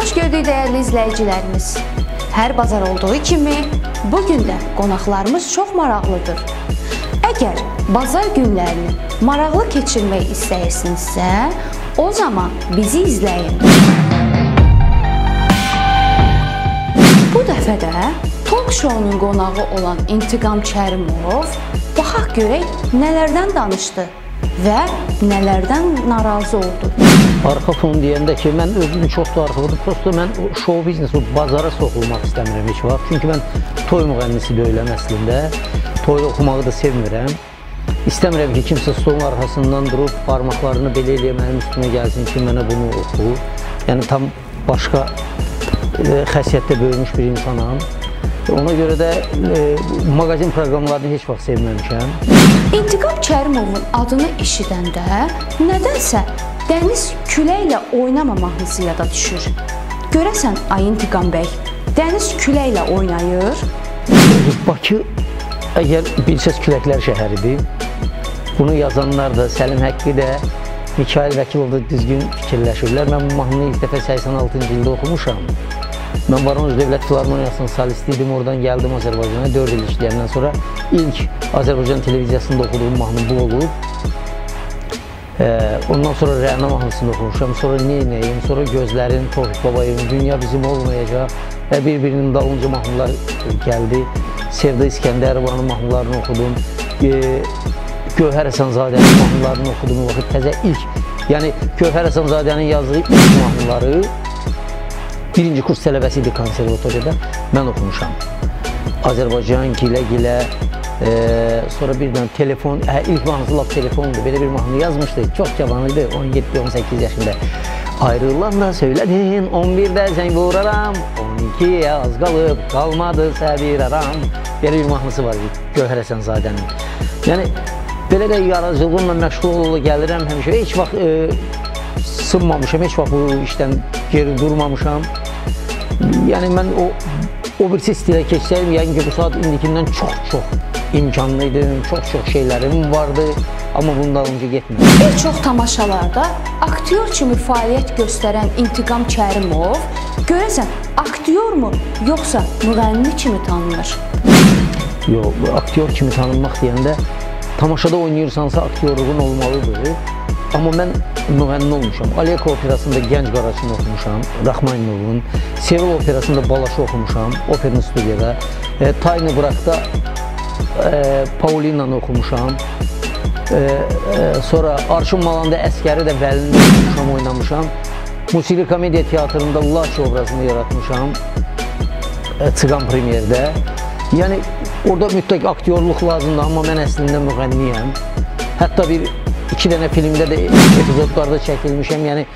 Xoş gördük dəyərli izləyicilərimiz. Hər bazar olduğu kimi bu gün də qonaqlarımız çox maraqlıdır. Əgər bazar günlərini maraqlı keçirmək istəyirsinizsə, o zaman bizi izləyin. Bu dəfə də Talk Show-nun qonağı olan İntiqam Kərimov baxaq görək nələrdən danışdı və nələrdən narazı oldu. Arxa fon deyəndə ki, mən özüm çox da arxadır. Prosta mən show biznes, o bazara soxulmaq istəmirəm heç vaxt. Çünki mən toy müğənnisi deyiləm əslində. Toy oxumağı da sevmirəm. İstəmirəm ki, kimsə stolun arxasından durub barmaqlarını belə eləyə mənim üstümə gəlsin ki, mənə bunu oxu. Yəni tam başqa e, xəsiyyətdə böyümüş bir insanam. Ona görə də e, mağazin proqramlarını heç vaxt sevməmişəm. İntiqam Kərimovun adını eşidəndə nədənsə dəniz küləklə oynamamağınız yada düşür. Görəsən ay İntiqam bəy, dəniz küləklə oynayır? Bakı əgər bilsəz küləklər şəhəridir. Bunu yazanlar da, Səlim Həqqi də, Mikail Vəkilov da düzgün fikirləşiblər. Mən bu mahnını ilk dəfə 86-cı ildə oxumuşam. Mən Voronoj Dövlət Filarmoniyasının solisti idim, oradan gəldim Azərbaycana 4 il işləyəndən sonra ilk Azərbaycan televiziyasında oxuduğum mahnı bu olub. Ondan sonra Rəna mahnısını oxumuşam, sonra Neynəyim, sonra Gözlərin, Tofiq Babayım, Dünya bizim olmayacaq və bir-birinin dalınca mahnılar gəldi. Sevda İskəndərovanın mahnılarını oxudum. Gövhər Həsənzadənin mahnılarını oxudum. O vaxt təzə ilk, yəni Gövhər Həsənzadənin yazdığı ilk mahnıları birinci kurs tələbəsi idi konservatoriyada. Mən oxumuşam. Azərbaycan, gilə-gilə, e, sonra birdən telefon, hə, ilk mahnısı lap telefondur. Belə bir mahnı yazmışdı. Çox cavan idi, 17-18 yaşında. Ayrılanda söylədin, 11-də zəng vuraram, 12-yə az qalıb, qalmadı səbir aram. Belə bir mahnısı var idi, Gövhər Həsənzadənin. Yəni, belə də yaradıcılığımla məşğul gəlirəm həmişə. Heç vaxt e, sınmamışam, heç vaxt bu işdən geri durmamışam. Yəni mən o o birisi stilə keçsəydim, yəqin ki, bu saat indikindən çox-çox imkanlı idim, çox-çox şeylərim vardı, amma bunun dalınca getmədim. Bir çox tamaşalarda aktyor kimi fəaliyyət göstərən İntiqam Kərimov görəsən aktyormu, yoxsa müğənni kimi tanınır? Yox, aktyor kimi tanınmaq deyəndə Tamaşada oynayırsansa aktyorluğun olmalıdır. Amma mən müğənni olmuşam. Aleko operasında Gənc Qaraçını oxumuşam, Raxmaninovun. Sevil operasında Balaşı oxumuşam, operin studiyada. E, Tayni Bırakda e, Paulina'nı oxumuşam. E, e, sonra Arşın Malanda Əskəri də Vəlini oxumuşam, oynamışam. Musiqi Komediya Teatrında Laçı obrazını yaratmışam. E, Çıqan Premierdə. Yəni orada mütləq aktyorluq lazımdır, amma mən əslində müğənniyəm. Hətta bir iki dənə filmdə də epizodlarda çəkilmişəm. Yəni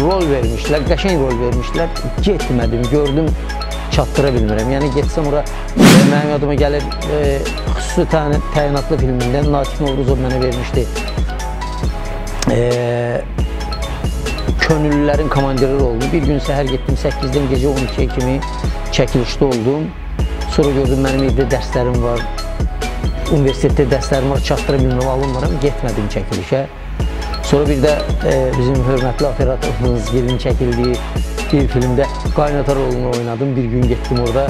rol vermişlər, qəşəng rol vermişlər. Getmədim, gördüm, çatdıra bilmirəm. Yəni getsəm ora mənim yadıma gəlir e, xüsusi təyinatlı filmində Natik Novruzov mənə vermişdi. E, könüllülərin komandiri rolunu. Bir gün səhər getdim 8-dən gecə 12-yə kimi çəkilişdə oldum. Sonra gördüm mənim evdə dərslərim var universitetdə dərslərim var, çatdıra bilmirəm, alınmıram, getmədim çəkilişə. Sonra bir də e, bizim hörmətli operatorumuz gelin çəkildiyi bir filmdə qaynata rolunu oynadım. Bir gün getdim orada.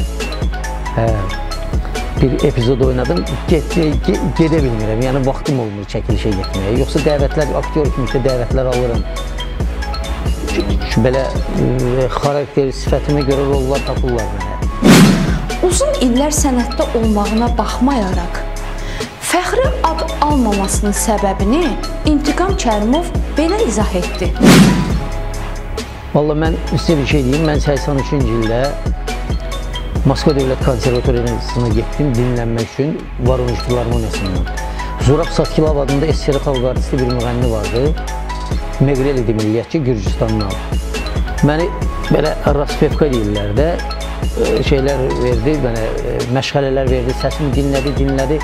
Hə, bir epizod oynadım. Get, ge, gedə bilmirəm. Yəni vaxtım olmur çəkilişə getməyə. Yoxsa dəvətlər, aktyor kimi də dəvətlər alıram. Belə e, xarakter, sifətimə görə rollar tapırlar mənə. Uzun illər sənətdə olmağına baxmayaraq, Fəxri ad almamasının səbəbini İntiqam Kərimov belə izah etdi. Valla mən sizə bir şey deyim, mən 83-cü ildə Moskva Dövlət Konservatoriyasına getdim dinlənmək üçün Voronoj Filarmoniyasından. Zurab Satkilov adında SSR xalq artisti bir müğənni vardı. Megrel idi milliyyətçi Gürcüstandan. Məni belə Raspevka deyirlər də şeylər verdi, mənə məşğələlər verdi, səsimi dinlədi, dinlədi.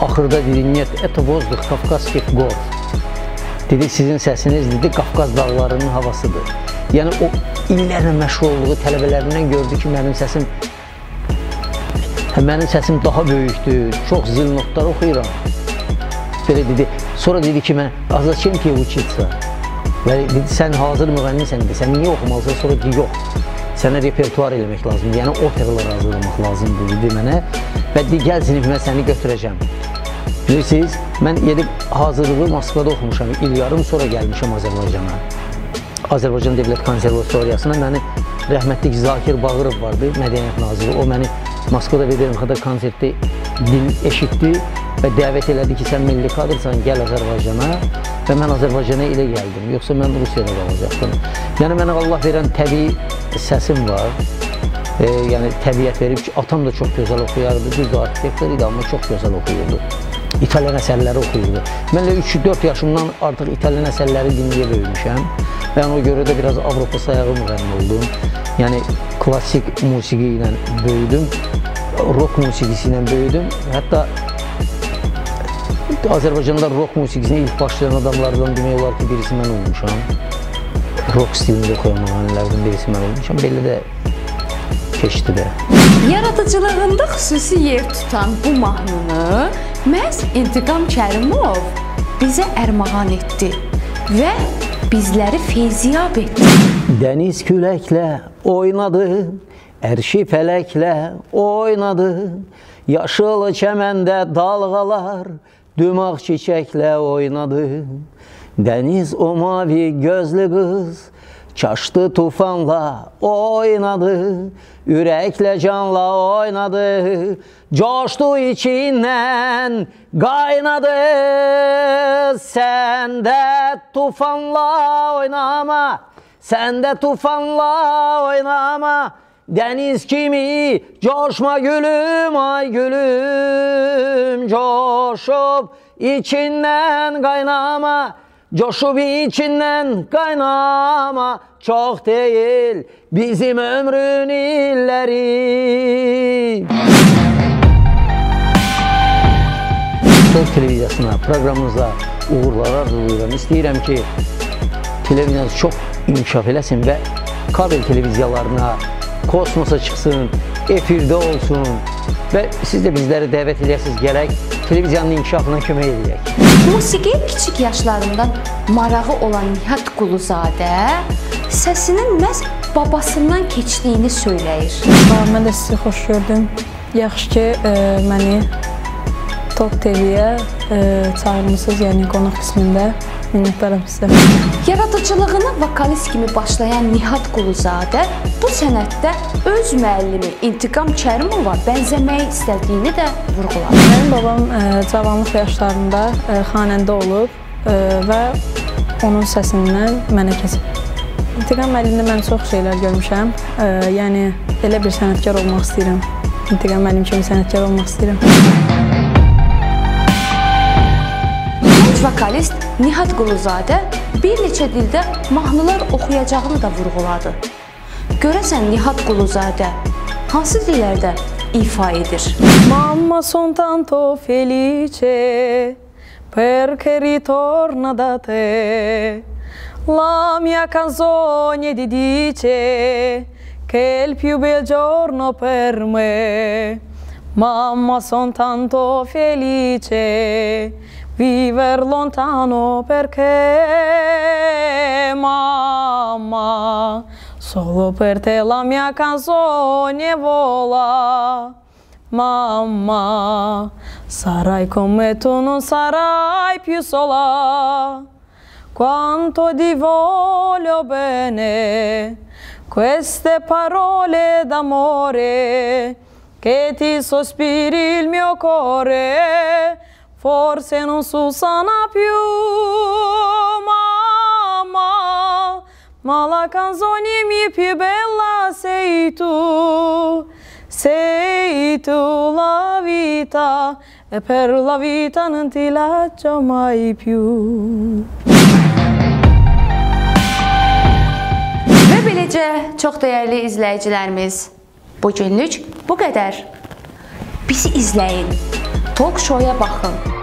Axırda dedi, нет, это воздух Kafkaskih gor. Dedi, sizin səsiniz, dedi, Qafqaz dağlarının havasıdır. Yəni, o illərlə məşğul olduğu tələbələrindən gördü ki, mənim səsim hə, mənim səsim daha böyükdür, çox zil notlar oxuyuram. Belə dedi. Sonra dedi ki, mən Azachemkiyə uçitsa. Və sən hazır müğənnisən desən, niyə oxumalısan? Sonra ki, yox. Sənə repertuar eləmək lazımdır. Yəni operalar hazırlamaq lazımdır dedi mənə. Və de, gəl sinifimə səni götürəcəm. Bilirsiniz, mən gedib hazırlığı Moskvada oxumuşam. Il yarım sonra gəlmişəm Azərbaycana. Azərbaycan Dövlət Konservatoriyasına məni rəhmətlik Zakir Bağırov vardı, mədəniyyət naziri. O məni Moskvada VDNX-da konsertdə dil eşitdi və dəvət elədi ki, sən milli kadrsan, gəl Azərbaycana və mən Azərbaycana ilə gəldim, yoxsa mən Rusiyada qalacaqdım. Yəni, mənə Allah verən təbii səsim var, e, yəni təbiət verib ki, atam da çox gözəl oxuyardı, düz arxitektor idi, amma çox gözəl oxuyurdu. İtalyan əsərləri oxuyurdu. Mən də 3-4 yaşımdan artıq İtalyan əsərləri dinləyə böyümüşəm və ona görə də biraz Avropa sayağı müğənni oldum. Yəni, klassik musiqi ilə böyüdüm, rock musiqisi ilə böyüdüm. Hətta Azərbaycanda rock musiqisinə ilk başlayan adamlardan demək olar ki, birisi mən olmuşam. Rock stilində müğənnilərdən birisi mən olmuşam. Belə də keçdi də. Yaradıcılığında xüsusi yer tutan bu mahnını məhz İntiqam Kərimov bizə ərmağan etdi və bizləri feyziyab etdi. Dəniz küləklə oynadı, ərşi fələklə oynadı, yaşıl çəməndə dalğalar Dümağ çiçəklə oynadı Dəniz o mavi gözlü qız Çaşdı tufanla oynadı. Ürəklə canla oynadı Coşdu içindən qaynadı Səndə tufanla oynama Səndə tufanla oynama. Deniz kimi coşma gülüm ay gülüm. Coşup içinden kaynama Coşup içinden kaynama Çok değil bizim ömrün illeri Söz televiziyasına, proqramınıza uğurlar arzulayıram. İstəyirəm ki, televiziyanız çox inkişaf eləsin və kabel televiziyalarına, kosmosa çıxsın, efirdə olsun və siz də bizləri dəvət edəsiniz, gələk televiziyanın inkişafına kömək edək. Musiqiyə kiçik yaşlarından marağı olan Nihat Quluzadə səsinin məhz babasından keçdiyini söyləyir. Mən də sizi xoş gördüm. Yaxşı ki, e, məni Top TV-yə e, çağırmısınız, yəni qonaq qismində. Minnətdaram sizə. Yaradıcılığına vokalist kimi başlayan Nihat Quluzadə bu sənətdə öz müəllimi İntiqam Kərimova bənzəməyi istədiyini də vurğuladı. Mənim babam ə, e, cavanlıq yaşlarında ə, e, xanəndə olub ə, e, və onun səsindən mənə keçib. İntiqam müəllimdə mən çox şeylər görmüşəm. Ə, yəni elə bir sənətkar olmaq istəyirəm. İntiqam müəllim kimi sənətkar olmaq istəyirəm. vokalist Nihat Quluzadə bir neçə dildə mahnılar oxuyacağını da vurğuladı. Görəsən Nihat Quluzadə hansı dillərdə ifa edir? Mamma son tanto felice perché ritorna da te La mia canzone ti dice che è il più bel giorno per me Mamma son tanto felice Viver lontano perché? Mamma Solo per te la mia canzone vola. Mamma Sarai come tu non sarai più sola. Quanto ti voglio bene Queste parole d'amore Che ti sospiri il mio cuore Forse non susana più, mamma, ma la canzone mia più bella sei tu. Sei tu la vita e per la vita non ti lascio mai più. Və beləcə çox dəyərli izləyicilərimiz, bu günlük bu qədər. Bizi izləyin. Talk Show'ya baxın.